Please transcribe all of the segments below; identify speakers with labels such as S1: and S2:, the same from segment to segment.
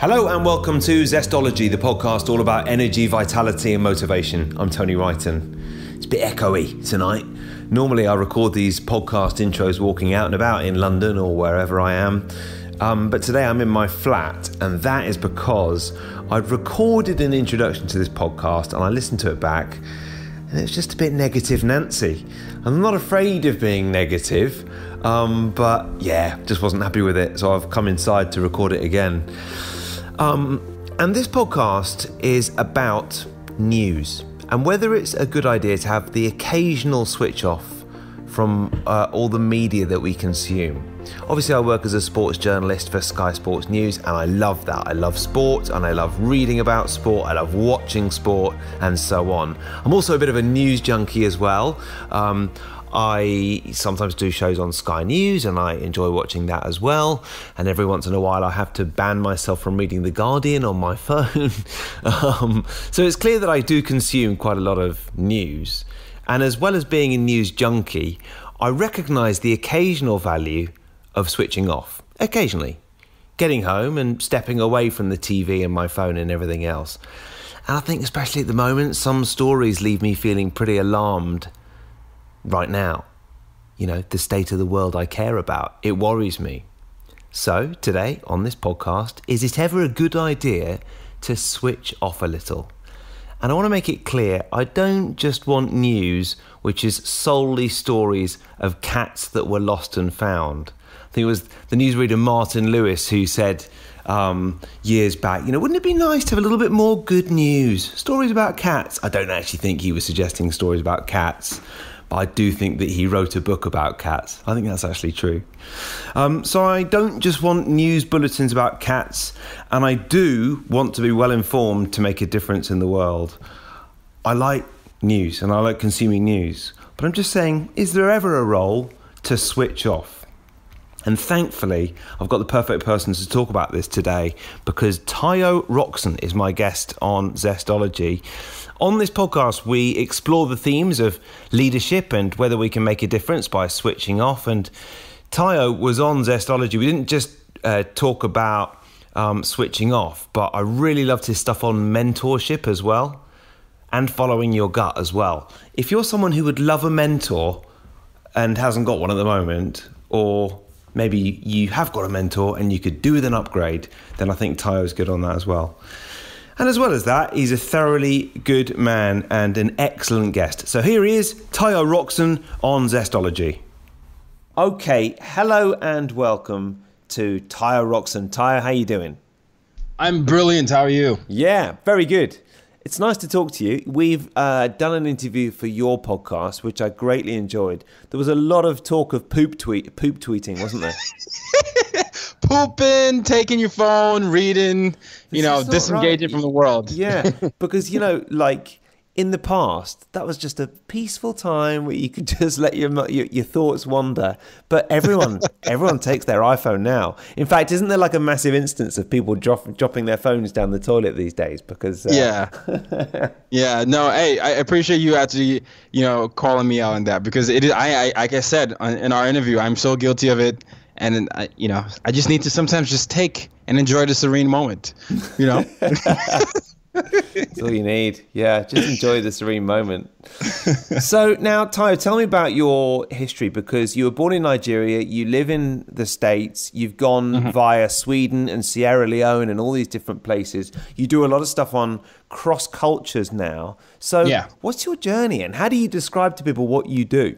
S1: Hello and welcome to Zestology, the podcast all about energy, vitality, and motivation. I'm Tony Wrighton. It's a bit echoey tonight. Normally, I record these podcast intros walking out and about in London or wherever I am. Um, but today I'm in my flat, and that is because I'd recorded an introduction to this podcast and I listened to it back, and it's just a bit negative, Nancy. I'm not afraid of being negative, um, but yeah, just wasn't happy with it, so I've come inside to record it again. Um, and this podcast is about news and whether it's a good idea to have the occasional switch off from uh, all the media that we consume. Obviously, I work as a sports journalist for Sky Sports News, and I love that. I love sport and I love reading about sport, I love watching sport, and so on. I'm also a bit of a news junkie as well. Um, I sometimes do shows on Sky News and I enjoy watching that as well. And every once in a while, I have to ban myself from reading The Guardian on my phone. um, so it's clear that I do consume quite a lot of news. And as well as being a news junkie, I recognise the occasional value of switching off. Occasionally. Getting home and stepping away from the TV and my phone and everything else. And I think, especially at the moment, some stories leave me feeling pretty alarmed right now. You know, the state of the world I care about. It worries me. So, today on this podcast, is it ever a good idea to switch off a little? And I want to make it clear I don't just want news which is solely stories of cats that were lost and found. I think it was the newsreader Martyn Lewis who said um, years back, you know, wouldn't it be nice to have a little bit more good news? Stories about cats. I don't actually think he was suggesting stories about cats but I do think that he wrote a book about cats. I think that's actually true. Um, so I don't just want news bulletins about cats, and I do want to be well informed to make a difference in the world. I like news and I like consuming news, but I'm just saying, is there ever a role to switch off? And thankfully, I've got the perfect person to talk about this today because Tayo Rockson is my guest on Zestology. On this podcast, we explore the themes of leadership and whether we can make a difference by switching off. And Tayo was on Zestology. We didn't just uh, talk about um, switching off, but I really loved his stuff on mentorship as well and following your gut as well. If you're someone who would love a mentor and hasn't got one at the moment, or maybe you have got a mentor and you could do with an upgrade, then I think Tayo's good on that as well. And as well as that, he's a thoroughly good man and an excellent guest. So here he is, Tayo Rockson on Zestology. Okay, hello and welcome to Tayo Rockson. Tayo, how are you doing?
S2: I'm brilliant. How are you?
S1: Yeah, very good. It's nice to talk to you. We've uh, done an interview for your podcast, which I greatly enjoyed. There was a lot of talk of poop tweet, poop tweeting, wasn't there?
S2: Pooping, taking your phone, reading, you know, disengaging right. from the world.
S1: Yeah, because you know, like in the past, that was just a peaceful time where you could just let your your, your thoughts wander. But everyone everyone takes their iPhone now. In fact, isn't there like a massive instance of people drop, dropping their phones down the toilet these days? Because uh...
S2: yeah, yeah. No, hey, I appreciate you actually you know calling me out on that because it is. I, I like I said in our interview, I'm so guilty of it and I, you know, I just need to sometimes just take and enjoy the serene moment, you know.
S1: That's all you need. Yeah, just enjoy the serene moment. so now, Tayo, tell me about your history because you were born in Nigeria, you live in the States, you've gone mm-hmm. via Sweden and Sierra Leone and all these different places. You do a lot of stuff on cross cultures now. So, yeah. what's your journey and how do you describe to people what you do?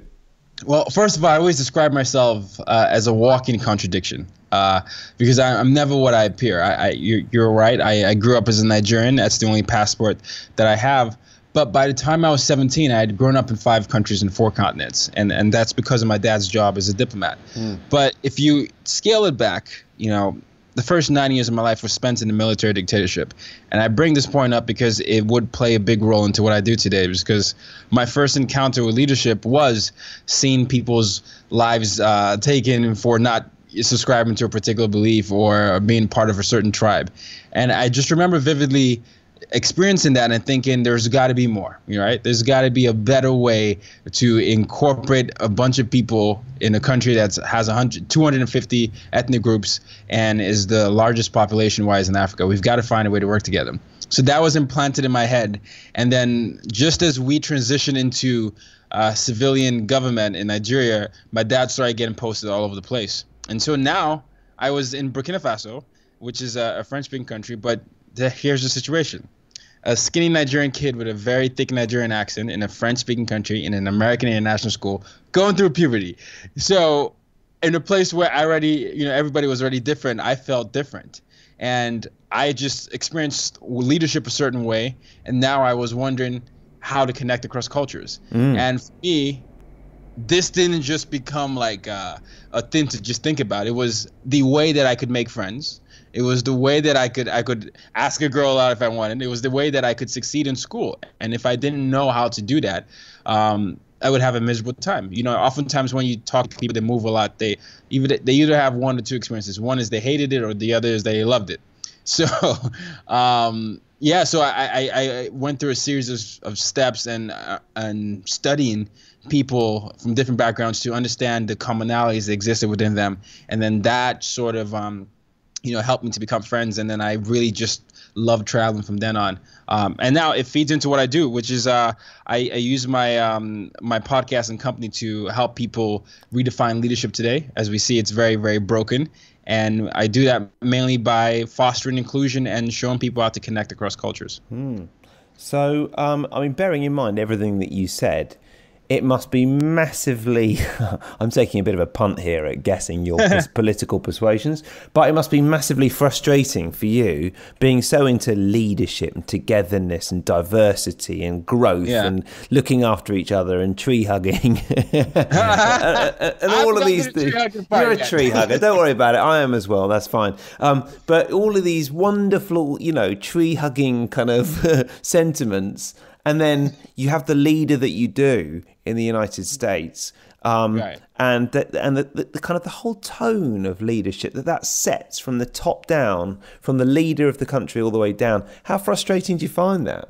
S2: Well, first of all, I always describe myself uh, as a walking contradiction uh, because I, am never what I appear. I, I you're, you're, right. I, I, grew up as a Nigerian. That's the only passport that I have. But by the time I was 17, I had grown up in five countries and four continents, and and that's because of my dad's job as a diplomat. Mm. But if you scale it back, you know, the first nine years of my life were spent in the military dictatorship. And I bring this point up because it would play a big role into what I do today. Because my first encounter with leadership was seeing people's lives uh, taken for not subscribing to a particular belief or being part of a certain tribe. And I just remember vividly experiencing that and thinking there's got to be more right? There's got to be a better way to incorporate a bunch of people in a country that has 100 250 ethnic groups and is the largest population wise in africa. We've got to find a way to work together. So that was implanted in my head. And then just as we transition into uh, civilian government in nigeria my dad started getting posted all over the place. And so now i was in burkina faso which is a, a french speaking country but here's the situation a skinny Nigerian kid with a very thick Nigerian accent in a French speaking country in an American international school going through puberty. So, in a place where I already, you know, everybody was already different, I felt different. And I just experienced leadership a certain way. And now I was wondering how to connect across cultures. Mm. And for me, this didn't just become like uh, a thing to just think about. It was the way that I could make friends it was the way that I could I could ask a girl out if I wanted. It was the way that I could succeed in school. And if I didn't know how to do that, um, I would have a miserable time. You know, oftentimes when you talk to people that move a lot, they even they either have one or two experiences. One is they hated it, or the other is they loved it. So, um, yeah. So I, I, I went through a series of, of steps and uh, and studying people from different backgrounds to understand the commonalities that existed within them, and then that sort of um, you know, helped me to become friends. And then I really just loved traveling from then on. Um, and now it feeds into what I do, which is uh, I, I, use my um, my podcast and company to help people redefine leadership today. As we see, it's very very broken, and I do that mainly by fostering inclusion and showing people how to connect across cultures.
S1: Hmm. So, um, I mean, bearing in mind everything that you said, it must be massively. I'm taking a bit of a punt here at guessing your political persuasions, but it must be massively frustrating for you being so into leadership and togetherness and diversity and growth yeah. and looking after each other and tree hugging and, and uh, uh, uh, all of these things. You're a tree hugger. Don't worry about it. I am as well. That's fine. Um, but all of these wonderful, you know, tree hugging kind of sentiments and then you have the leader that you do in the United States, um, right. and the, and the, the, the, kind of the whole tone of leadership that that sets from the top down, from the leader of the country all the way down. How frustrating do you find that?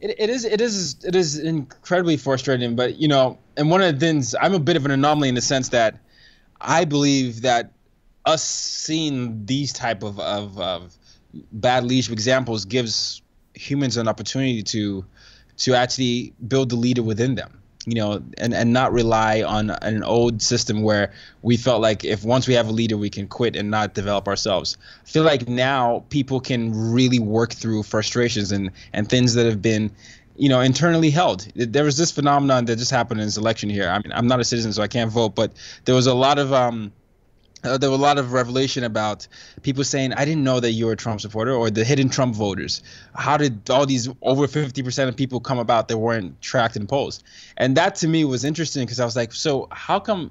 S2: It, it is it is it is incredibly frustrating, but you know, and one of the things I'm a bit of an anomaly in the sense that I believe that us seeing these type of, of, of bad leadership examples gives humans an opportunity to to actually build the leader within them you know and and not rely on an old system where we felt like if once we have a leader we can quit and not develop ourselves. I feel like now people can really work through frustrations and and things that have been you know internally held. There was this phenomenon that just happened in this election here i mean i'm not a citizen so i can't vote but there was a lot of um uh, there was a lot of revelation about people saying, "I didn't know that you were a Trump supporter," or the hidden Trump voters. How did all these over fifty percent of people come about that weren't tracked and polls? And that to me was interesting because I was like, so how come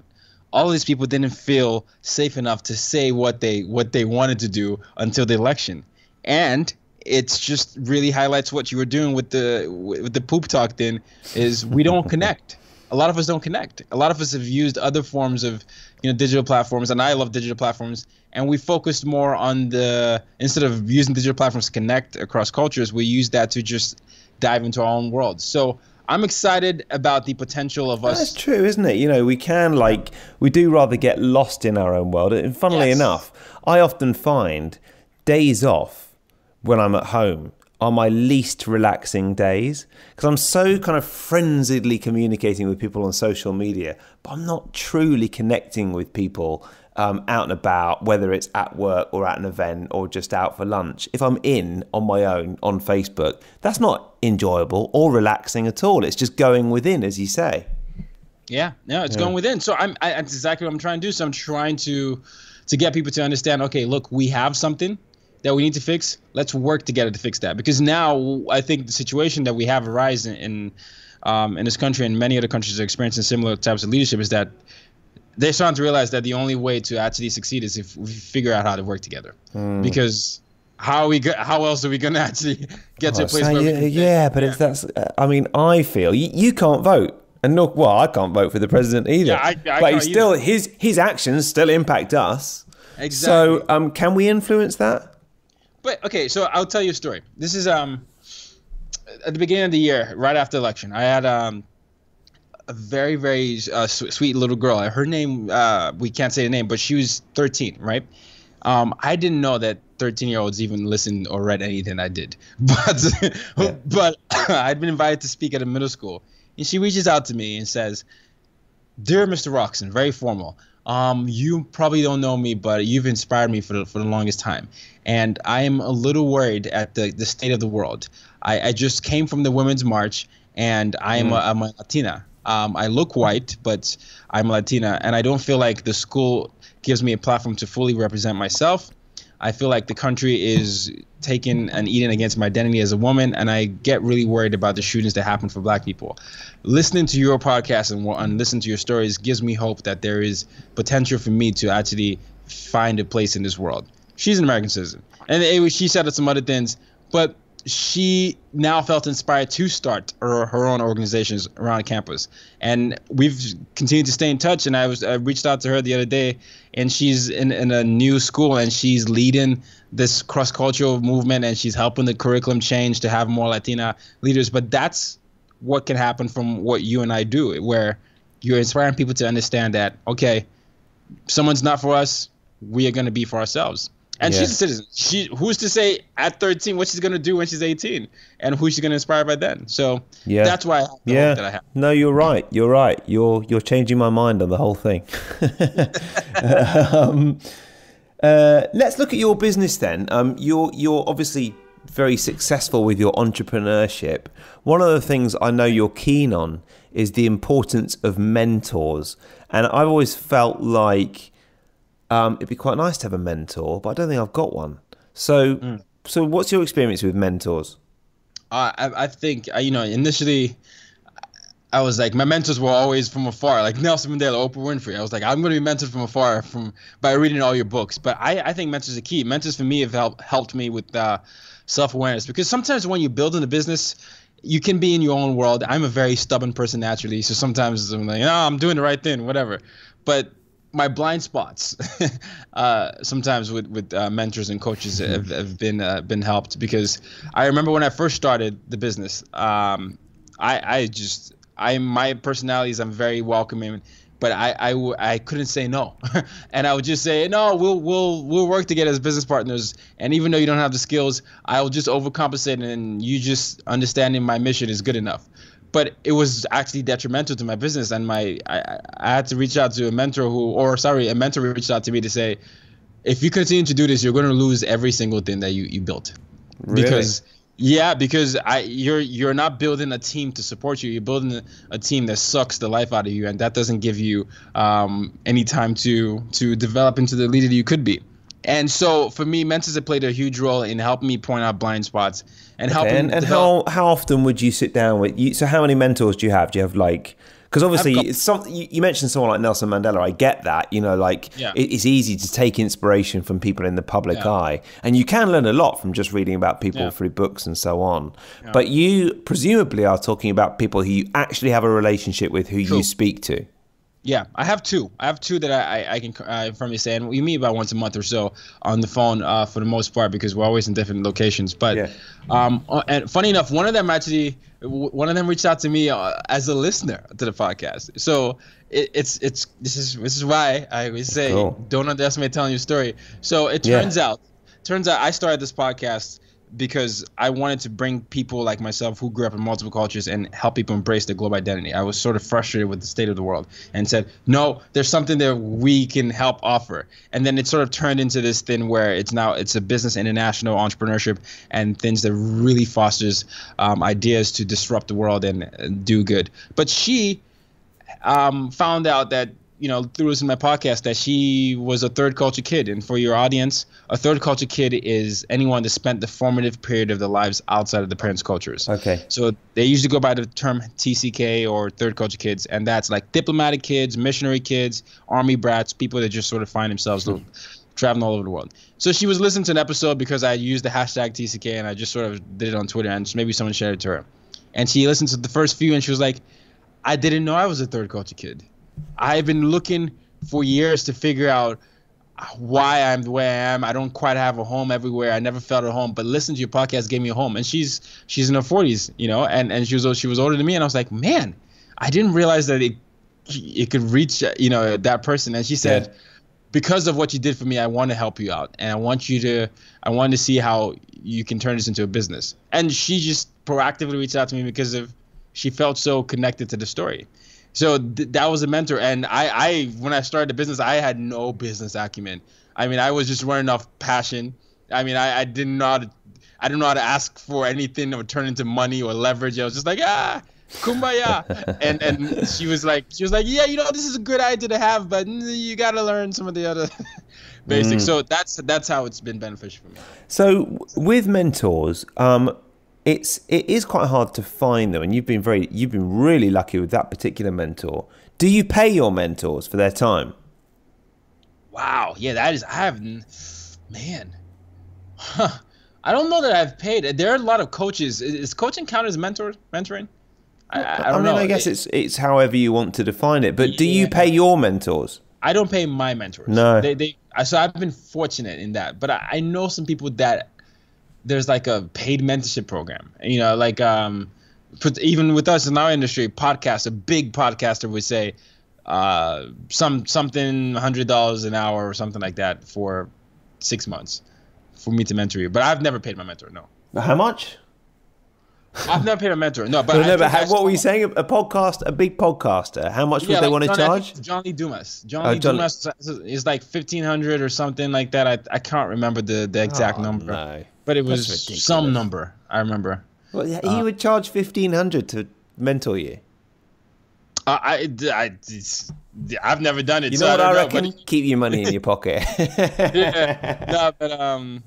S2: all these people didn't feel safe enough to say what they what they wanted to do until the election? And it's just really highlights what you were doing with the with the poop talk. Then is we don't connect a lot of us don't connect. A lot of us have used other forms of, you know, digital platforms, and I love digital platforms. And we focused more on the instead of using digital platforms to connect across cultures, we use that to just dive into our own world. So I'm excited about the potential of us.
S1: That's true, isn't it? You know, we can like we do rather get lost in our own world. And funnily yes. enough, I often find days off when I'm at home are my least relaxing days because I'm so kind of frenziedly communicating with people on social media, but I'm not truly connecting with people um, out and about, whether it's at work or at an event or just out for lunch. If I'm in on my own on Facebook, that's not enjoyable or relaxing at all. It's just going within, as you say.
S2: Yeah, no, it's yeah. going within. So I'm I, that's exactly what I'm trying to do. So I'm trying to to get people to understand. Okay, look, we have something that we need to fix, let's work together to fix that. Because now I think the situation that we have arisen in um, in this country and many other countries are experiencing similar types of leadership is that they're starting to realize that the only way to actually succeed is if we figure out how to work together. Mm. Because how we go- how else are we going to actually get oh, to a place
S1: so
S2: where
S1: yeah, yeah but yeah. it's that's uh, I mean I feel you, you can't vote and look well I can't vote for the president either yeah, I, I but he's still his his actions still impact us
S2: exactly
S1: so um can we influence that
S2: but okay, so I'll tell you a story. This is um at the beginning of the year, right after election, I had um a very very uh, sweet little girl. Her name uh, we can't say the name, but she was 13, right? Um, I didn't know that 13 year olds even listened or read anything I did, but yeah. but I'd been invited to speak at a middle school, and she reaches out to me and says, "Dear Mr. Rockson, very formal. Um, you probably don't know me, but you've inspired me for the, for the longest time, and I am a little worried at the the state of the world. I, I just came from the Women's March, and I am mm. a, I'm a Latina. Um, I look white, but I'm Latina, and I don't feel like the school gives me a platform to fully represent myself. I feel like the country is taking and eating against my identity as a woman, and I get really worried about the shootings that happen for Black people. Listening to your podcast and, and listening to your stories gives me hope that there is potential for me to actually find a place in this world. She's an American citizen, and it, she said some other things, but she now felt inspired to start her, her own organizations around campus. And we've continued to stay in touch and i was i reached out to her the other day and she's in, in a new school and she's leading this cross-cultural movement and she's helping the curriculum change to have more latina leaders. But that's what can happen from what you and i do where you're inspiring people to understand that okay someone's not for us we are going to be for ourselves and yeah. she's a citizen. She who's to say at 13 what she's gonna do when she's 18, and who she's gonna inspire by then. So yeah, that's why.
S1: yeah. No, you're right. You're right. You're you're changing my mind on the whole thing. um, uh, let's look at your business then. Um, you're you're obviously very successful with your entrepreneurship. One of the things I know you're keen on is the importance of mentors, and I've always felt like um, it'd be quite nice to have a mentor, but I don't think I've got one. So, mm. so what's your experience with mentors?
S2: Uh, I, I think uh, you know initially. I was like, my mentors were always from afar, like Nelson Mandela, Oprah Winfrey. I was like, I'm going to be mentored from afar from by reading all your books. But I, I think mentors are key. Mentors for me have helped helped me with uh, self awareness because sometimes when you're building a business, you can be in your own world. I'm a very stubborn person naturally, so sometimes I'm like, no, oh, I'm doing the right thing, whatever. But my blind spots uh, sometimes with with uh, mentors and coaches have, have been uh, been helped because I remember when I first started the business um, I I just I my personality is I'm very welcoming but I, I, I couldn't say no. And I would just say no we'll we'll we'll work together as business partners. And even though you don't have the skills I'll just overcompensate and you just understanding my mission is good enough but it was actually detrimental to my business and my I, I had to reach out to a mentor who or sorry a mentor reached out to me to say if you continue to do this you're going to lose every single thing that you, you built. Really? because yeah because i you're you're not building a team to support you. You're building a, team that sucks the life out of you and that doesn't give you um, any time to to develop into the leader that you could be and so for me, mentors have played a huge role in helping me point out blind spots and okay, helping.
S1: And, and how how often would you sit down with you? So how many mentors do you have? Do you have like? Because obviously, got, something you, mentioned someone like Nelson Mandela. I get that. You know, like yeah. it, it's easy to take inspiration from people in the public yeah. eye, and you can learn a lot from just reading about people yeah. through books and so on. But you presumably are talking about people who you actually have a relationship with, who True. you speak to.
S2: Yeah, I have two. I have two that I, I, can uh, firmly say, and we meet about once a month or so on the phone uh, for the most part because we're always in different locations. But yeah. um, uh, and funny enough, one of them actually, one of them reached out to me uh, as a listener to the podcast. So it, it's it's this is this is why I always say cool. don't underestimate telling your story. So it turns yeah. out, turns out I started this podcast because I wanted to bring people like myself who grew up in multiple cultures and help people embrace their global identity. I was sort of frustrated with the state of the world and said, no, there's something that we can help offer. And then it sort of turned into this thing where it's now it's a business international entrepreneurship and things that really fosters um, ideas to disrupt the world and do good. But she um, found out that you know, threw this in my podcast that she was a third culture kid. And for your audience, a third culture kid is anyone that spent the formative period of their lives outside of the parents' cultures.
S1: Okay.
S2: So they usually go by the term TCK or third culture kids, and that's like diplomatic kids, missionary kids, army brats, people that just sort of find themselves mm-hmm. traveling all over the world. So she was listening to an episode because I used the hashtag TCK and I just sort of did it on Twitter, and maybe someone shared it to her. And she listened to the first few, and she was like, I didn't know I was a third culture kid. I've been looking for years to figure out why I'm the way I am. I don't quite have a home everywhere. I never felt at home. But listen to your podcast gave me a home. And she's she's in her 40s, you know, and and she was she was older than me, and I was like, man, I didn't realize that it it could reach you know that person. And she said. Yeah. Because of what you did for me, I want to help you out, and I want you to. I want to see how you can turn this into a business. And she just proactively reached out to me because of she felt so connected to the story so th- that was a mentor and I, I when i started the business i had no business acumen. I mean i was just running off passion. I mean i, I didn't know how to i didn't know how to ask for anything that would turn into money or leverage. I was just like ah kumbaya. And and she was like she was like yeah you know this is a good idea to have but you got to learn some of the other basics. Mm. so that's that's how it's been beneficial for me.
S1: So with mentors um it's it is quite hard to find them, and you've been very you've been really lucky with that particular mentor. Do you pay your mentors for their time?
S2: Wow, yeah, that is I have man. Huh. I don't know that I've paid. There are a lot of coaches. Is coaching count as mentor mentoring?
S1: I, I, I mean, know. I guess it's it's however you want to define it. But yeah. do you pay your mentors?
S2: I don't pay my mentors.
S1: No,
S2: they, they so I've been fortunate in that. But I, I know some people that there's like a paid mentorship program. You know, like um, even with us in our industry, podcast, a big podcaster would say uh, some something hundred dollars an hour or something like that for six months for me to mentor you. But I've never paid my mentor. No.
S1: How much?
S2: I've never paid a mentor. No, but
S1: no, but how, what were you saying? A podcast, a big podcaster. How much yeah, would they want to charge?
S2: John Lee Dumas. Johnny, oh, John... Dumas is like fifteen hundred or something like that. I I can't remember the the exact oh, number. No but it was some number. I remember.
S1: Well, he uh, would charge fifteen hundred to mentor you.
S2: I, I, I, have never done it.
S1: You know so what I, I reckon? Know, Keep your money in your pocket.
S2: yeah, no, but um,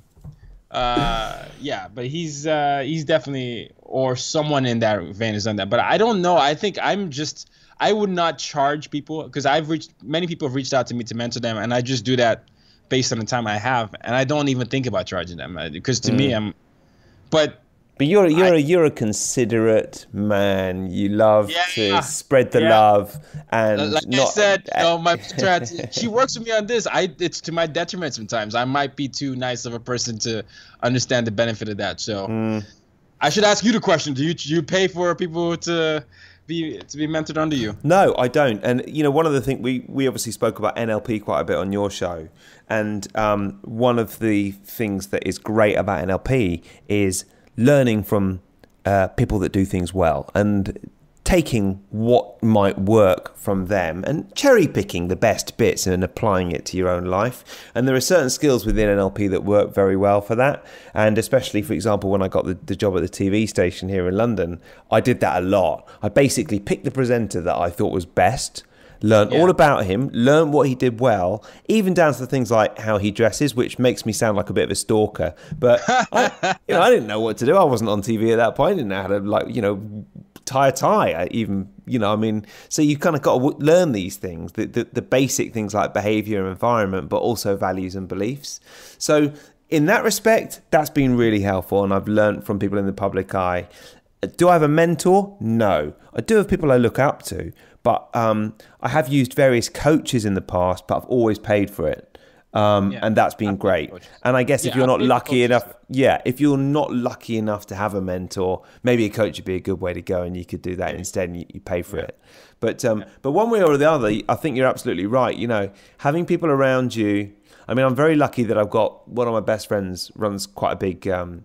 S2: uh, yeah, but he's uh, he's definitely or someone in that vein has done that. But I don't know. I think I'm just I would not charge people because I've reached many people have reached out to me to mentor them, and I just do that based on the time I have, and I don't even think about charging them because to mm. me, I'm. But
S1: but you're you're I, a you're a considerate man. You love yeah, to spread the yeah. love and
S2: like
S1: not,
S2: I said, you know, my she works with me on this. I it's to my detriment sometimes. I might be too nice of a person to understand the benefit of that. So mm. I should ask you the question: Do you do you pay for people to be to be mentored under you?
S1: No, I don't. And you know, one of the things we we obviously spoke about NLP quite a bit on your show, and um, one of the things that is great about NLP is learning from uh, people that do things well and taking what might work from them and cherry picking the best bits and applying it to your own life. And there are certain skills within NLP that work very well for that. And especially, for example, when I got the, the job at the TV station here in London, I did that a lot. I basically picked the presenter that I thought was best learn yeah. all about him, learn what he did well, even down to the things like how he dresses, which makes me sound like a bit of a stalker. But I, you know, I didn't know what to do. I wasn't on TV at that point. I didn't know how to like, you know, tie a tie. Even, you know, I mean, so you kind of got to learn these things, the, the, the basic things like behavior and environment, but also values and beliefs. So in that respect, that's been really helpful, and I've learned from people in the public eye. Do I have a mentor? No. I do have people I look up to, but um, I have used various coaches in the past, but I've always paid for it. Um, yeah, and that's been great. And I guess yeah, if you're not lucky enough, yeah, if you're not lucky enough to have a mentor, maybe a coach would be a good way to go, and you could do that instead, and you, you pay for yeah. it. But um, but one way or the other, I think you're absolutely right. You know, having people around you. I mean, I'm very lucky that I've got one of my best friends runs quite a big um,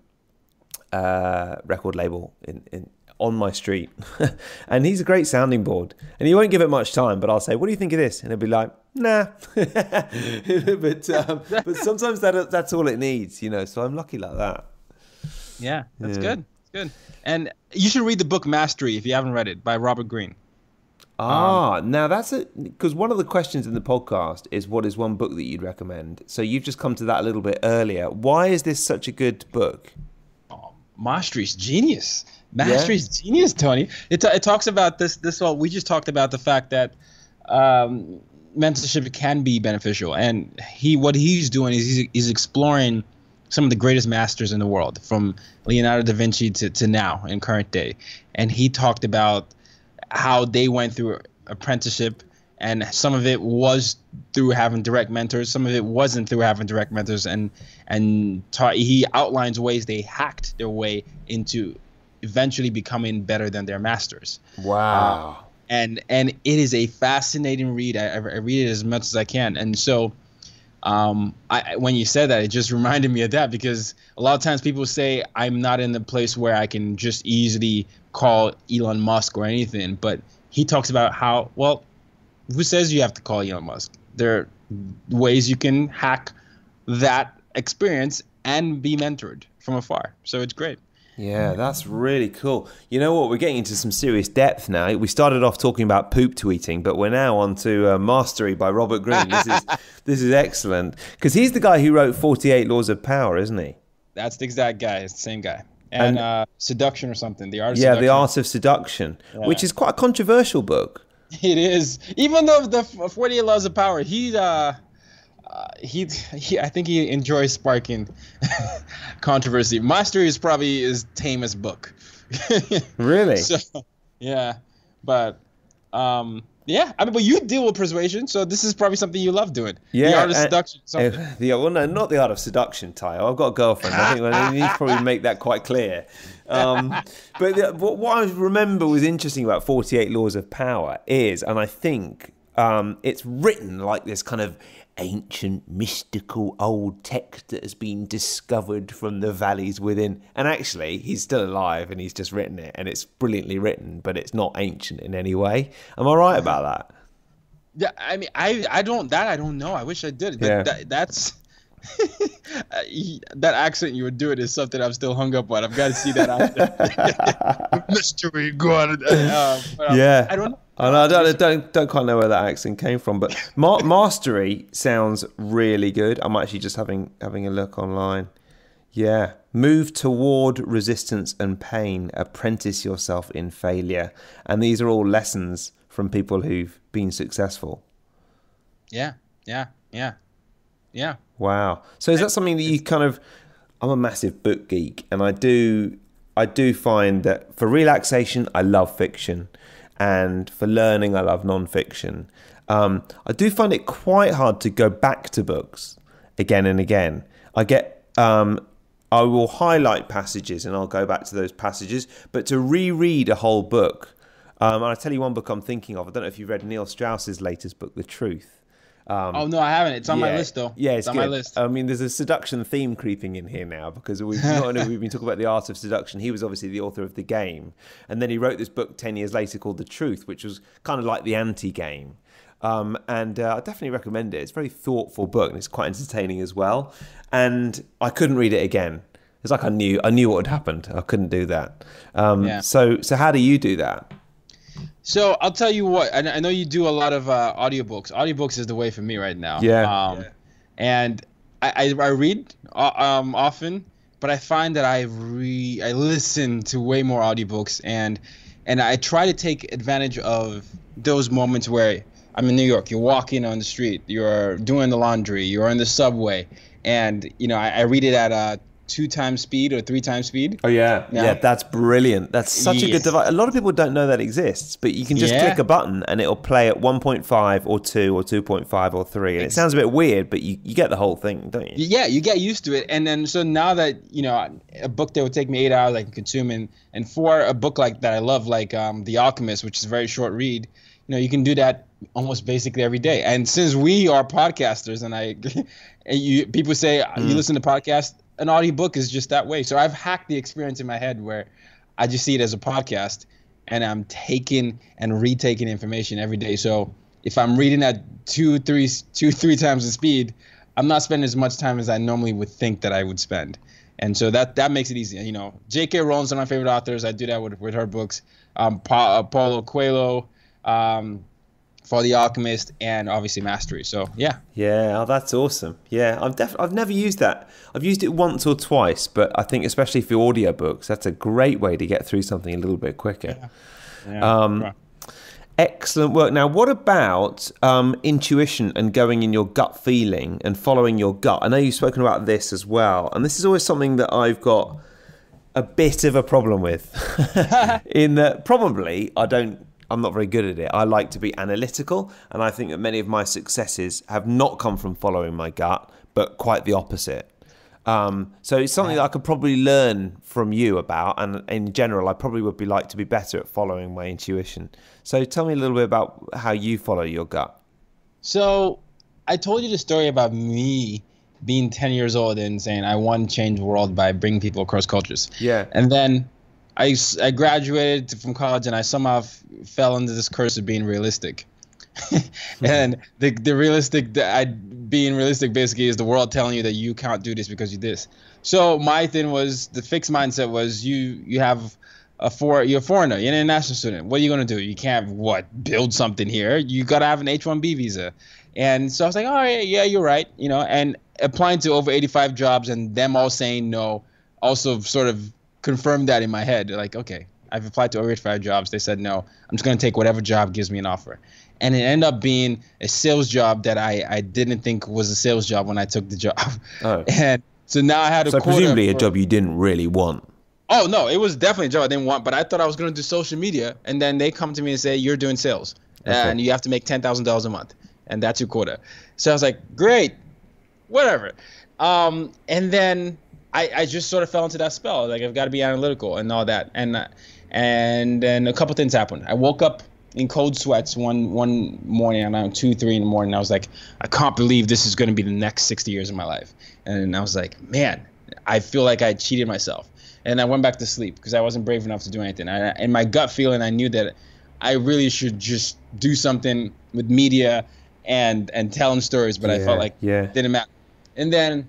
S1: uh, record label in, in on my street. and he's a great sounding board. And he won't give it much time, but I'll say, What do you think of this? And he'll be like, Nah. but um, but sometimes that that's all it needs, you know. So I'm lucky like that.
S2: Yeah, that's yeah. good. That's good. And you should read the book Mastery if you haven't read it by Robert Greene.
S1: Ah, um, now that's it. Because one of the questions in the podcast is what is one book that you'd recommend? So you've just come to that a little bit earlier. Why is this such a good book?
S2: Oh, Mastery's genius. Mastery's yeah. genius, Tony. It, t- it talks about this. This all we just talked about the fact that um, mentorship can be beneficial, and he what he's doing is he's, he's exploring some of the greatest masters in the world, from Leonardo da Vinci to, to now in current day, and he talked about how they went through apprenticeship and some of it was through having direct mentors some of it wasn't through having direct mentors and and taught, he outlines ways they hacked their way into eventually becoming better than their masters
S1: wow
S2: uh, and and it is a fascinating read I, I read it as much as i can and so um, I, when you said that, it just reminded me of that because a lot of times people say I'm not in the place where I can just easily call Elon Musk or anything, but he talks about how well who says you have to call Elon Musk? There are ways you can hack that experience and be mentored from afar. So it's great.
S1: Yeah, that's really cool. You know what? We're getting into some serious depth now. We started off talking about poop tweeting, but we're now on to uh, Mastery by Robert Greene. This is this is excellent because he's the guy who wrote Forty Eight Laws of Power, isn't he?
S2: That's the exact guy. It's the same guy. And, and uh, Seduction or something. The art.
S1: yeah, seduction. the art of seduction, yeah. which is quite a controversial book.
S2: It is, even though the Forty Eight Laws of Power, he. Uh, uh, he, he, I think he enjoys sparking controversy. Mastery is probably his tamest book.
S1: really?
S2: So, yeah, but um, yeah, I mean, but you deal with persuasion, so this is probably something you love doing.
S1: Yeah,
S2: the art of seduction.
S1: Uh, the well, no, not the art of seduction, Tayo. I've got a girlfriend. I think well, need to probably make that quite clear. Um, but the, what, what I remember was interesting about Forty Eight Laws of Power is, and I think um, it's written like this kind of ancient, mystical old text that has been discovered from the valleys within. And actually, he's still alive and he's just written it, and it's brilliantly written, but it's not ancient in any way. Am I right about that?
S2: Yeah, I mean, I I don't that I don't know. I wish I did. Yeah. That, that's that accent you were doing is something I'm still hung up on. I've got to see that mystery. Go on. Uh,
S1: yeah, I don't know. I, don't, don't, don't quite know where that accent came from, but ma- mastery sounds really good. I'm actually just having having a look online. Yeah, move toward resistance and pain. Apprentice yourself in failure, and these are all lessons from people who've been successful.
S2: Yeah, yeah, yeah, yeah.
S1: Wow. So is that something that you kind of? I'm a massive book geek, and I do I do find that for relaxation, I love fiction and for learning, I love nonfiction. Um, I do find it quite hard to go back to books again and again. I get, um, I will highlight passages and I'll go back to those passages, but to reread a whole book, um, and I'll tell you one book I'm thinking of. I don't know if you've read Neil Strauss's latest book, The Truth.
S2: Um, oh no, I haven't. It's on yeah, my list though.
S1: Yeah,
S2: it's,
S1: it's on my list. I mean, there's a seduction theme creeping in here now because we've not only we've been talking about the art of seduction. He was obviously the author of the game, and then he wrote this book ten years later called The Truth, which was kind of like the anti-game. Um, and uh, I definitely recommend it. It's a very thoughtful book and it's quite entertaining as well. And I couldn't read it again. It's like I knew I knew what had happened. I couldn't do that. Um, yeah. So so how do you do that?
S2: So I'll tell you what. I, know you do a lot of uh, audiobooks. Audiobooks is the way for me right now.
S1: Yeah. Um,
S2: yeah. And I, I, I read uh, um, often, but I find that I re I listen to way more audiobooks and and I try to take advantage of those moments where I'm in New York. You're walking on the street. You're doing the laundry. You're in the subway, and you know I, I read it at uh, two times speed or three times speed.
S1: Oh yeah, now, yeah, that's brilliant. That's such yes. a good device. A lot of people don't know that exists, but you can just yeah. click a button and it'll play at 1.5 or 2 or 2.5 or 3. And it sounds a bit weird, but you, you get the whole thing, don't you?
S2: Yeah, you get used to it. And then so now that, you know, a book that would take me 8 hours I can consume and and for a book like that I love like um, The Alchemist, which is a very short read, you know, you can do that almost basically every day. And since we are podcasters and I and you people say mm. you listen to podcasts an audiobook is just that way. So I've hacked the experience in my head where I just see it as a podcast and I'm taking and retaking information every day. So if I'm reading at two, three, two, three times the speed, I'm not spending as much time as I normally would think that I would spend. And so that that makes it easy. You know, J.K. Rowling's one of my favorite authors. I do that with, with her books. Um, pa- uh, Paulo Coelho, um, for the Alchemist and obviously Mastery. So yeah.
S1: Yeah, oh, that's awesome. Yeah, I've def- I've never used that. I've used it once or twice, but I think especially for audiobooks, that's a great way to get through something a little bit quicker. Yeah. Yeah, um, right. Excellent work. Now, what about um, intuition and going in your gut feeling and following your gut? I know you've spoken about this as well, and this is always something that I've got a bit of a problem with. in that, probably I don't I'm not very good at it. I like to be analytical, and I think that many of my successes have not come from following my gut, but quite the opposite. Um, so it's something that I could probably learn from you about, and in general, I probably would be like to be better at following my intuition. So tell me a little bit about how you follow your gut.
S2: So I told you the story about me being 10 years old and saying I want to change the world by bringing people across cultures.
S1: Yeah.
S2: And then I, I graduated from college and I somehow f- fell into this curse of being realistic. and the the realistic the, I being realistic basically is the world telling you that you can't do this because you this. So my thing was the fixed mindset was you you have a for you're a foreigner, you're an international student. What are you gonna do? You can't what build something here. You gotta have an H-1B visa. And so I was like, oh, all right, yeah, you're right, you know. And applying to over 85 jobs and them all saying no, also sort of confirmed that in my head. Like, okay, I've applied to over 85 jobs. They said no. I'm just gonna take whatever job gives me an offer and it ended up being a sales job that I, I didn't think was a sales job when I took the job. Oh. And so now I had a
S1: so presumably a job you didn't really want.
S2: Oh no, it was definitely a job I didn't want, but I thought I was going to do social media, and then they come to me and say you're doing sales, okay. and you have to make ten thousand dollars a month, and that's your quota. So I was like, great, whatever. Um, and then I, I just sort of fell into that spell. Like I've got to be analytical and all that, and uh, and then a couple things happened. I woke up in cold sweats one one morning around two three in the morning. I was like, I can't believe this is going to be the next sixty years of my life. And I was like, man, I feel like I cheated myself. And I went back to sleep because I wasn't brave enough to do anything. And in my gut feeling, I knew that I really should just do something with media and and telling stories. But
S1: yeah,
S2: I felt like
S1: yeah.
S2: didn't matter. And then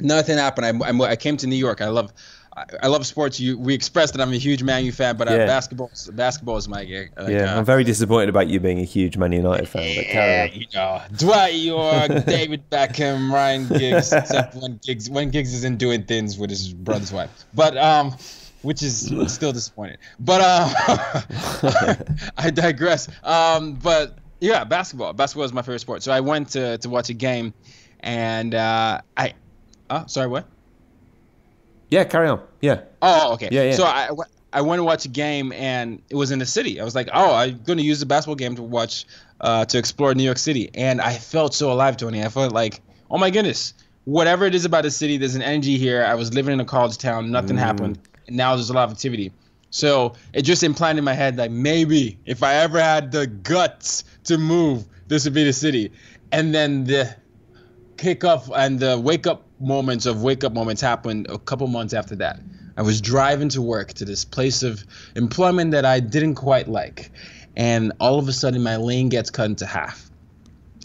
S2: nothing happened. I, I, I came to New York. I love I love sports. You we expressed that I'm a huge Man U fan, but uh, basketball basketball is my gig.
S1: Like, yeah, uh, I'm very disappointed about you being a huge Man United fan. But
S2: yeah, you know, Dwight Yorke, David Beckham, Ryan Giggs, except when Giggs when Giggs isn't doing things with his brother's wife, but um, which is still disappointing. But uh, I digress. Um, but yeah, basketball. Basketball is my favorite sport. So I went to to watch a game, and uh, I, oh, sorry, what?
S1: Yeah, carry on. Yeah.
S2: Oh, okay.
S1: Yeah, yeah.
S2: So I, I went to watch a game and it was in the city. I was like, oh, I'm going to use the basketball game to watch, uh, to explore New York City. And I felt so alive, Tony. I felt like, oh my goodness, whatever it is about the city, there's an energy here. I was living in a college town, nothing mm. happened. And now there's a lot of activity. So it just implanted in my head like maybe if I ever had the guts to move, this would be the city. And then the kick off and the wake up moments of wake up moments happened a couple months after that. I was driving to work to this place of employment that I didn't quite like. And all of a sudden, my lane gets cut into half.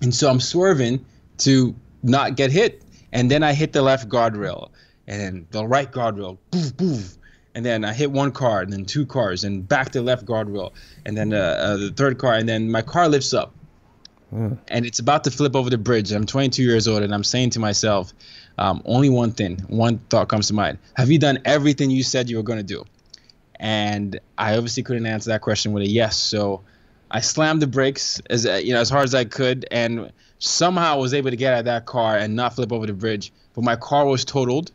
S2: And so I'm swerving to not get hit. And then I hit the left guardrail and then the right guardrail, boof, boof. And then I hit one car, and then two cars, and back to the left guardrail, and then uh, uh, the third car, and then my car lifts up, mm. and it's about to flip over the bridge. I'm 22 years old, and I'm saying to myself, um, only one thing, one thought comes to mind. Have you done everything you said you were going to do? And I obviously couldn't answer that question with a yes. So I slammed the brakes as you know as hard as I could, and somehow was able to get out of that car and not flip over the bridge. But my car was totaled,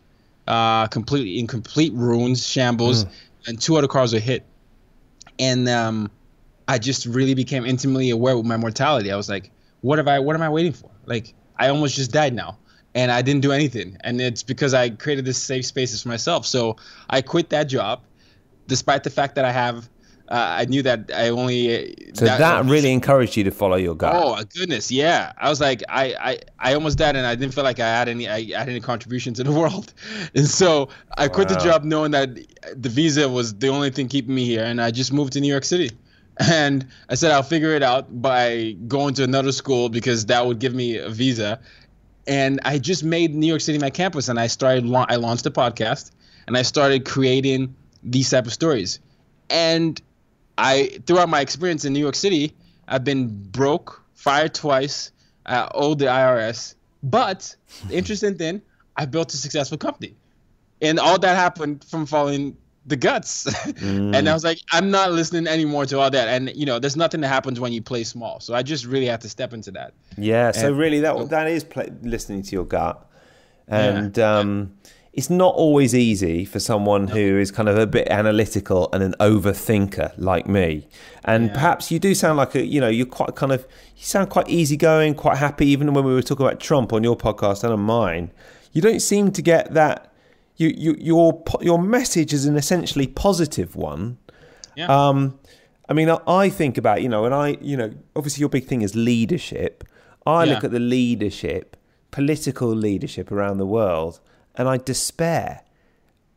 S2: uh, completely in complete ruins, shambles, mm. and two other cars were hit. And um, I just really became intimately aware with my mortality. I was like, what have I? What am I waiting for? Like I almost just died now and I didn't do anything. And it's because I created this safe spaces for myself. So I quit that job, despite the fact that I have. Uh, I knew that I only.
S1: So that, that really encouraged you to follow your gut.
S2: Oh goodness, yeah. I was like, I, I, I almost died, and I didn't feel like I had any, I had any contribution to the world, and so I quit the job knowing that the visa was the only thing keeping me here, and I just moved to New York City. And I said I'll figure it out by going to another school because that would give me a visa and I just made New York City my campus, and I started. I launched a podcast, and I started creating these type of stories. And I, throughout my experience in New York City, I've been broke, fired twice, uh, owed the IRS. But the interesting thing, I built a successful company, and all that happened from following the guts. Mm. and I was like, I'm not listening anymore to all that. And you know, there's nothing that happens when you play small. So I just really had to step into that.
S1: Yeah. And, so really, that that is play, listening to your gut, and yeah. um, it's not always easy for someone who is kind of a bit analytical and an overthinker like me. And
S2: Yeah.
S1: perhaps you do sound like a, you know, you're quite kind of, you sound quite easygoing, quite happy. Even when we were talking about Trump on your podcast and on mine, you don't seem to get that. You, you, your, your message is an essentially positive one.
S2: Yeah.
S1: Um, I mean, I, I think about, you know, and I, you know, obviously your big thing is leadership. I look at the leadership, political leadership around the world, and I despair.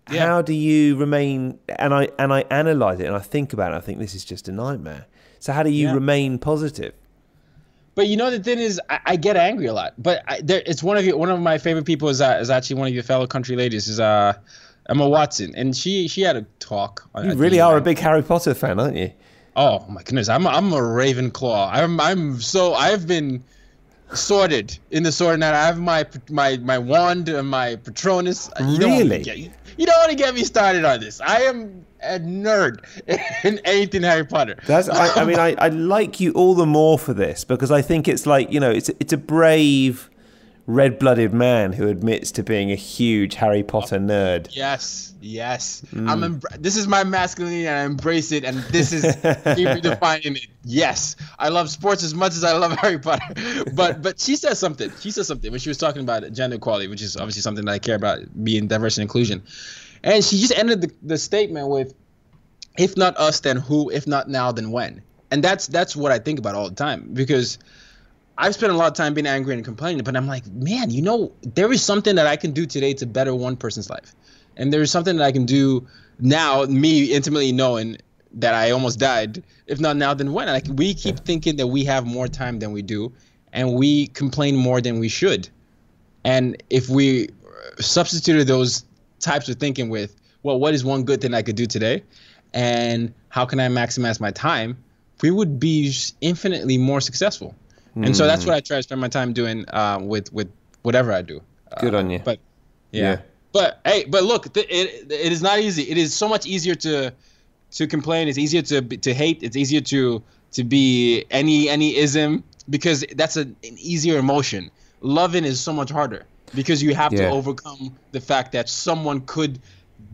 S2: Yeah.
S1: How do you remain? And I and I analyze it and I think about it. I think this is just a nightmare. So how do you
S2: Yeah.
S1: remain positive?
S2: But you know the thing is, I, I get angry a lot. But I, there, it's one of your, one of my favorite people is uh, is actually one of your fellow country ladies is uh Emma Watson, and she she had a talk. on-
S1: You really are a big Harry Potter fan, aren't you?
S2: Oh my goodness, I'm a, I'm a Ravenclaw. I'm I'm so I've been sorted in the sword net. I have my my my wand and my Patronus. You don't
S1: Really?
S2: get- you don't want to get me started on this. I am a nerd in anything Harry Potter.
S1: That's. I, I mean, I, I like you all the more for this because I think it's like you know, it's it's a brave, red-blooded man who admits to being a huge Harry Potter nerd.
S2: Yes, yes.
S1: Mm.
S2: I'm. This is my masculinity, and I embrace it. And this is me defining it. Yes, I love sports as much as I love Harry Potter. But but she says something. She says something when she was talking about gender equality, which is obviously something that I care about, being diverse and inclusion. And she just ended the, the statement with, "If not us, then who? If not now, then when?" And that's that's what I think about all the time because. I've spent a lot of time being angry and complaining, but I'm like, man, you know, there is something that I can do today to better one person's life. And there is something that I can do now, me intimately knowing that I almost died. If not now, then when? Like we keep thinking that we have more time than we do, and we complain more than we should. And if we substituted those types of thinking with, well, what is one good thing I could do today, and how can I maximize my time, we would be infinitely more successful. And so that's what I try to spend my time doing uh, with with whatever I do.
S1: Good
S2: Uh,
S1: on you.
S2: But yeah.
S1: Yeah.
S2: But hey, but look, th- it it is not easy. It is so much easier to to complain. It's easier to to hate. It's easier to to be any any ism because that's a, an easier emotion. Loving is so much harder because you have
S1: Yeah.
S2: to overcome the fact that someone could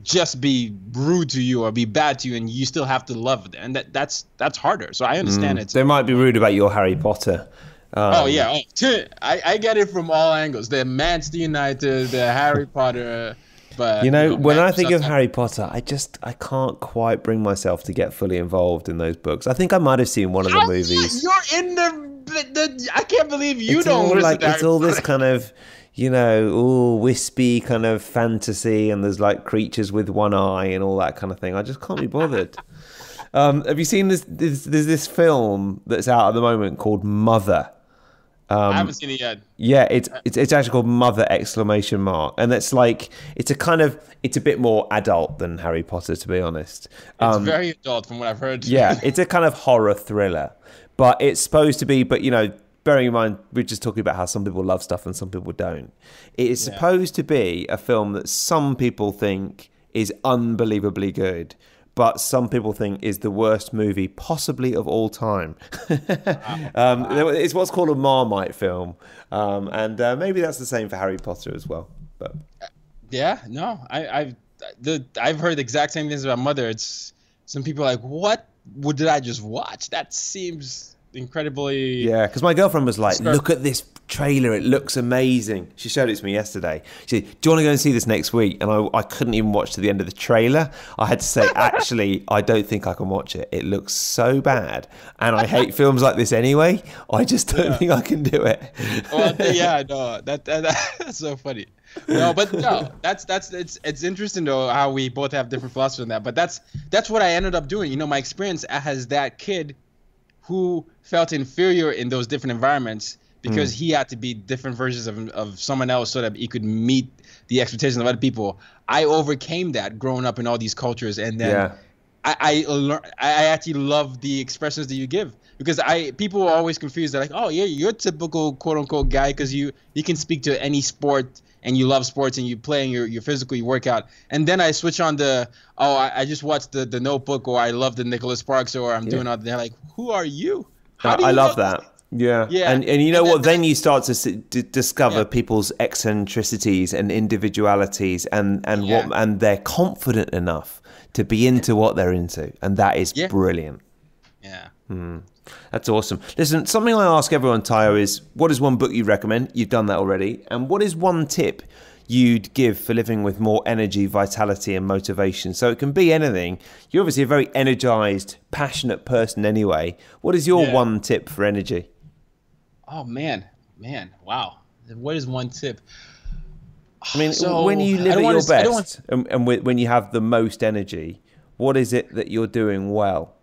S2: just be rude to you or be bad to you and you still have to love them and that that's that's harder so i understand it
S1: They might be rude about your Harry Potter. Um,
S2: Oh yeah, oh, I, I get it from all angles. The Manchester United, the Harry Potter, but
S1: You know, when I think of
S2: Harry.
S1: Harry Potter, I just I can't quite bring myself to get fully involved in those books. I think I might have seen one of the movies.
S2: You're in the, the. I can't believe you
S1: it's
S2: don't
S1: all like it's all this kind of you know all wispy kind of fantasy and there's like creatures with one eye and all that kind of thing i just can't be bothered um, have you seen this, this there's this film that's out at the moment called mother
S2: I haven't seen it yet.
S1: yeah, it's, it's it's actually called Mother exclamation mark, and it's like it's a kind of it's a bit more adult than Harry Potter, to be honest.
S2: It's very adult from what I've heard.
S1: Um, Yeah, it's a kind of horror thriller, but it's supposed to be. But you know, bearing in mind we're just talking about how some people love stuff and some people don't. It is
S2: Yeah.
S1: supposed to be a film that some people think is unbelievably good. But some people think is the worst movie possibly of all time. um, It's what's called a Marmite film, um, and uh, maybe that's the same for Harry Potter as well. But
S2: Yeah, no, I, I've the I've heard the exact same things about Mother. It's some people are like, what? What did I just watch? That seems incredibly.
S1: Yeah, because my girlfriend was like,
S2: Start-
S1: "Look at this trailer; it looks amazing." She showed it to me yesterday. She said, "Do you want to go and see this next week?" And I, I couldn't even watch to the end of the trailer. I had to say, "Actually, I don't think I can watch it. It looks so bad, and I hate films like this anyway. I just don't think I can do it."
S2: well, yeah, no, that, that that's so funny. No, but no, that's that's it's it's interesting though how we both have different philosophies on that. But that's that's what I ended up doing. You know, my experience as that kid who felt inferior in those different environments because hmm. he had to be different versions of of someone else so that he could meet the expectations of other people. I overcame that growing up in all these cultures, and then.
S1: Yeah.
S2: I I, lear- I actually love the expressions that you give because I people are always confused. They're like, oh yeah, you're a typical quote unquote guy because you you can speak to any sport and you love sports and you play and you're you're physical, you work out. And then I switch on the oh I, I just watched the the Notebook or I love the Nicholas Sparks or I'm doing all. They're like, who are you?
S1: I,
S2: do
S1: I love that. Yeah,
S2: Yeah.
S1: and and you know
S2: And
S1: what?
S2: then-
S1: you start to s- d- discover
S2: Yeah.
S1: people's eccentricities and individualities, and and
S2: Yeah.
S1: what and they're confident enough to be into what they're into, and that is
S2: Yeah.
S1: brilliant.
S2: Yeah. Hmm.
S1: That's awesome. Listen, something I ask everyone, Tayo, is what is one book you recommend? You've done that already, and what is one tip you'd give for living with more energy, vitality, and motivation? So it can be anything. You're obviously a very energized, passionate person anyway. What is your
S2: Yeah.
S1: one tip for energy?
S2: Oh man, man, wow. What is one tip?
S1: I mean,
S2: So,
S1: when you live at your
S2: don't
S1: best and, and whe- when you have the most energy, what is it that you're doing well?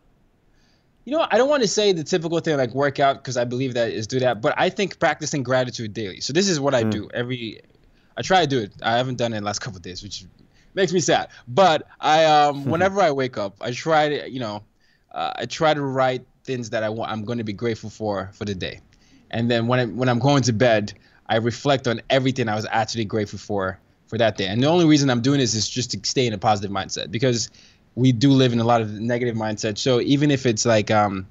S2: You know, I don't want to say the typical thing like workout because I believe that is do that, but I think practicing gratitude daily. So this is what I do every. I try to do it. I haven't done it in the last couple of days, which makes me sad. But I, um, whenever I wake up, I try to, you know, uh, I try to write things that I want. I'm going to be grateful for for the day, and then when I, when I'm going to bed, I reflect on everything I was actually grateful for for that day. And the only reason I'm doing this is just to stay in a positive mindset because we do live in a lot of negative mindset. So even if it's like um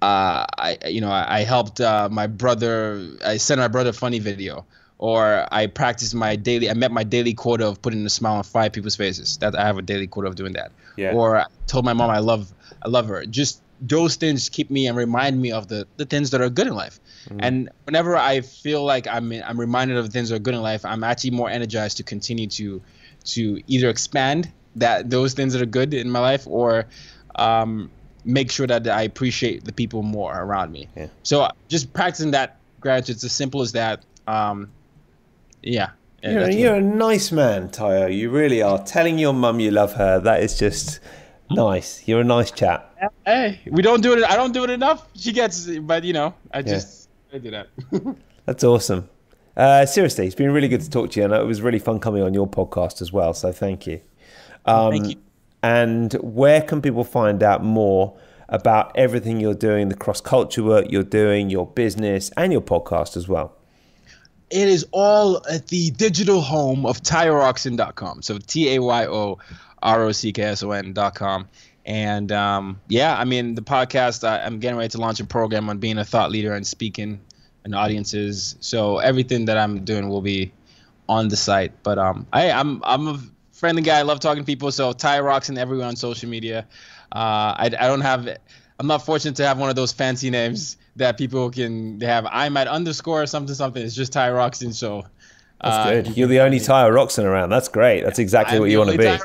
S2: uh I you know I, I helped uh, my brother I sent my brother a funny video or I practiced my daily I met my daily quota of putting a smile on five people's faces. That I have a daily quota of doing that.
S1: Yeah.
S2: Or I told my mom I love I love her. Just those things keep me and remind me of the, the things that are good in life. And whenever I feel like I'm I'm reminded of the things that are good in life, I'm actually more energized to continue to to either expand that those things that are good in my life or um, make sure that I appreciate the people more around me.
S1: Yeah.
S2: So just practicing that gratitude, it's as simple as that. Um, yeah. Yeah,
S1: You're, you're a nice man, Tayo. You really are. Telling your mum you love her, that is just nice. You're a nice chap.
S2: hey, we don't do it. I don't do it enough. She gets, but you know, I just I do that.
S1: That's awesome. Uh, seriously, it's been really good to talk to you, and it was really fun coming on your podcast as well. So thank you. Um,
S2: Thank you.
S1: And where can people find out more about everything you're doing, the cross culture work you're doing, your business, and your podcast as well?
S2: It is all at the digital home of tayorockson.com. So T A Y O R O C K S O N.com. And um, yeah, I mean, the podcast, I, I'm getting ready to launch a program on being a thought leader and speaking in audiences. So everything that I'm doing will be on the site. But um, I, I'm, I'm a friendly guy. I love talking to people. So Tayo Rockson everywhere on social media. Uh, I, I don't have, I'm not fortunate to have one of those fancy names that people can have. I'm at underscore something something. It's just Tayo Rockson. So
S1: That's
S2: uh,
S1: good. You're the only Tayo Rockson around. That's great. That's exactly what you want to be.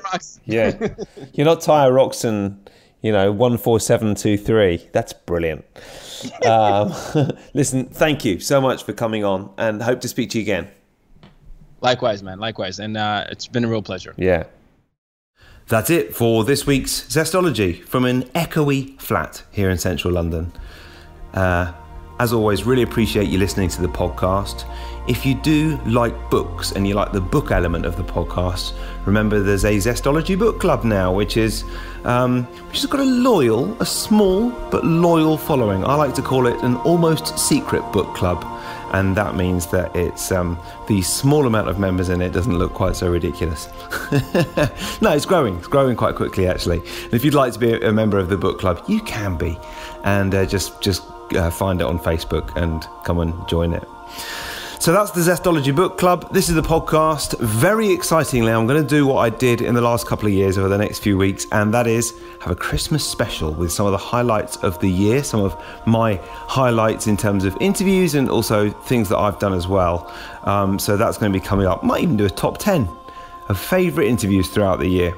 S1: Yeah. You're not Tayo Rockson, you know, 14723. That's brilliant. Um, listen, thank you so much for coming on and hope to speak to you again.
S2: Likewise, man. Likewise. And uh, it's been a real pleasure.
S1: Yeah. That's it for this week's Zestology from an echoey flat here in central London. Uh, as always, really appreciate you listening to the podcast. If you do like books and you like the book element of the podcast, remember there's a Zestology book club now, which is um, which has got a loyal, a small but loyal following. I like to call it an almost secret book club and that means that it's um, the small amount of members in it doesn't look quite so ridiculous. no, it's growing. It's growing quite quickly, actually. And if you'd like to be a member of the book club, you can be, and uh, just just uh, find it on Facebook and come and join it. So that's the Zestology Book Club. This is the podcast. Very excitingly, I'm going to do what I did in the last couple of years over the next few weeks, and that is have a Christmas special with some of the highlights of the year, some of my highlights in terms of interviews and also things that I've done as well. Um, so that's going to be coming up. Might even do a top 10 of favourite interviews throughout the year.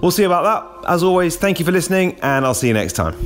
S1: We'll see about that. As always, thank you for listening, and I'll see you next time.